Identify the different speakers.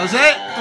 Speaker 1: That was it.